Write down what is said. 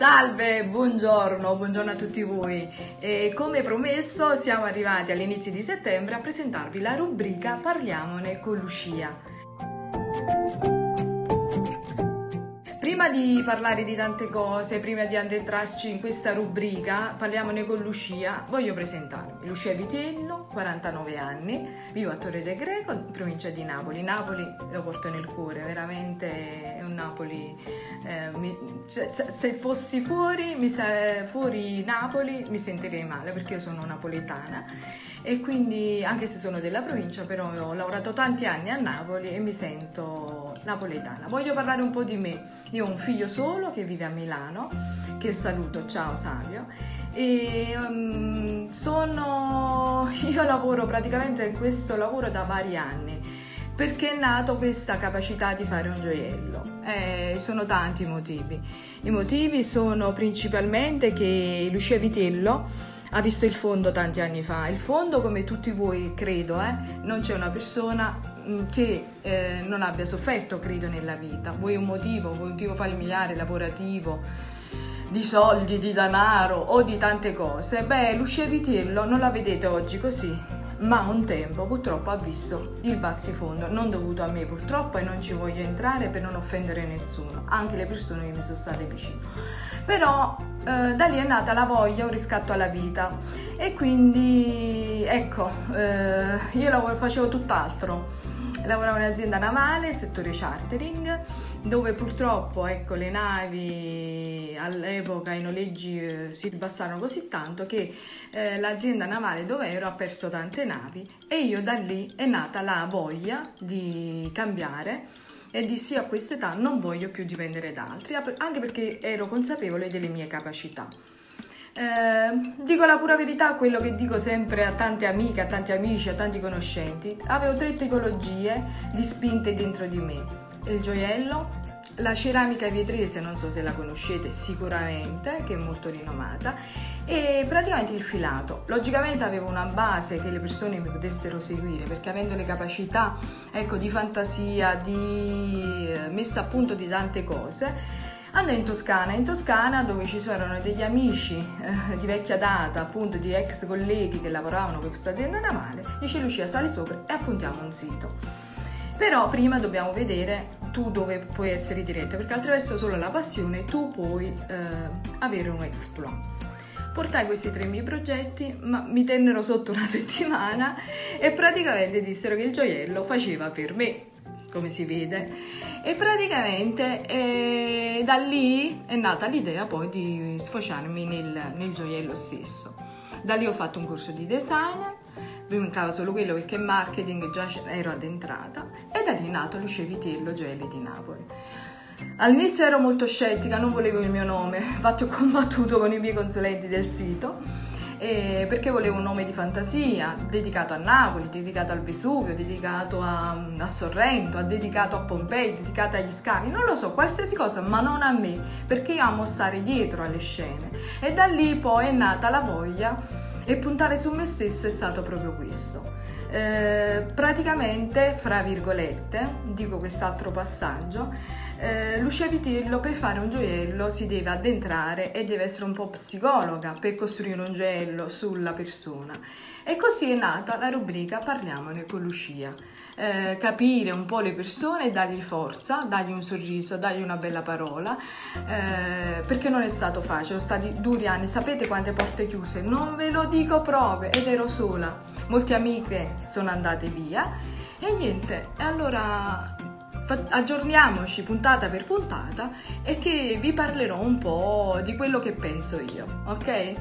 Salve, buongiorno, buongiorno a tutti voi. E come promesso siamo arrivati all'inizio di settembre a presentarvi la rubrica Parliamone con Lucia. Prima di parlare di tante cose, prima di addentrarci in questa rubrica, parliamone con Lucia, voglio presentarmi. Lucia Vitello, 49 anni, vivo a Torre del Greco, provincia di Napoli. Napoli lo porto nel cuore, veramente è un Napoli. Eh, mi, cioè, se fossi fuori, mi fuori Napoli, mi sentirei male perché io sono napoletana e quindi anche se sono della provincia però ho lavorato tanti anni a Napoli e mi sento napoletana. Voglio parlare un po' di me. Io ho un figlio solo che vive a Milano, che saluto, ciao Savio, e um, sono... io lavoro praticamente questo lavoro da vari anni perché è nato questa capacità di fare un gioiello. Eh, sono tanti i motivi. I motivi sono principalmente che Lucia Vitello ha visto il fondo tanti anni fa. Il fondo, come tutti voi credo, eh, non c'è una persona mm, che eh, non abbia sofferto, credo, nella vita. Vuoi un motivo, vuoi un motivo familiare, lavorativo, di soldi, di denaro o di tante cose. Beh, Lucia Vitello non la vedete oggi così, ma un tempo purtroppo ha visto il bassifondo, non dovuto a me purtroppo e non ci voglio entrare per non offendere nessuno, anche le persone che mi sono state vicino. Però eh, da lì è nata la voglia, un riscatto alla vita. E quindi ecco, eh, io facevo tutt'altro lavoravo in un'azienda navale, settore chartering, dove purtroppo ecco, le navi all'epoca i noleggi eh, si abbassarono così tanto che eh, l'azienda navale dove ero ha perso tante navi e io da lì è nata la voglia di cambiare e dissi a quest'età non voglio più dipendere da altri, anche perché ero consapevole delle mie capacità. Eh, dico la pura verità, quello che dico sempre a tante amiche, a tanti amici, a tanti conoscenti. Avevo tre tipologie di spinte dentro di me. Il gioiello, la ceramica vietrese, non so se la conoscete sicuramente, che è molto rinomata, e praticamente il filato. Logicamente avevo una base che le persone mi potessero seguire, perché avendo le capacità ecco, di fantasia, di eh, messa a punto di tante cose, Andai in Toscana, in Toscana dove ci c'erano degli amici eh, di vecchia data, appunto di ex colleghi che lavoravano per questa azienda navale, dice Lucia sali sopra e appuntiamo un sito. Però prima dobbiamo vedere tu dove puoi essere diretto, perché attraverso solo la passione tu puoi eh, avere un exploit. Portai questi tre miei progetti, ma mi tennero sotto una settimana e praticamente dissero che il gioiello faceva per me, come si vede. E praticamente eh, da lì è nata l'idea poi di sfociarmi nel, nel gioiello stesso. Da lì ho fatto un corso di design, mi mancava solo quello perché marketing già ero addentrata e da lì è nato Luce Vitello Gioielli di Napoli. All'inizio ero molto scettica, non volevo il mio nome, infatti ho combattuto con i miei consulenti del sito eh, perché volevo un nome di fantasia, dedicato a Napoli, dedicato al Vesuvio, dedicato a, a Sorrento, dedicato a Pompei, dedicato agli scavi, non lo so, qualsiasi cosa, ma non a me, perché io amo stare dietro alle scene. E da lì poi è nata la voglia e puntare su me stesso è stato proprio questo. Eh, praticamente, fra virgolette, dico quest'altro passaggio, eh, Lucia Vitillo per fare un gioiello si deve addentrare e deve essere un po' psicologa per costruire un gioiello sulla persona. E così è nata la rubrica Parliamone con Lucia. Eh, capire un po' le persone, dargli forza, dargli un sorriso, dargli una bella parola, eh, perché non è stato facile, sono stati duri anni, sapete quante porte chiuse? Non ve lo dico proprio, ed ero sola. Molte amiche sono andate via e niente, e allora aggiorniamoci puntata per puntata e che vi parlerò un po' di quello che penso io, ok?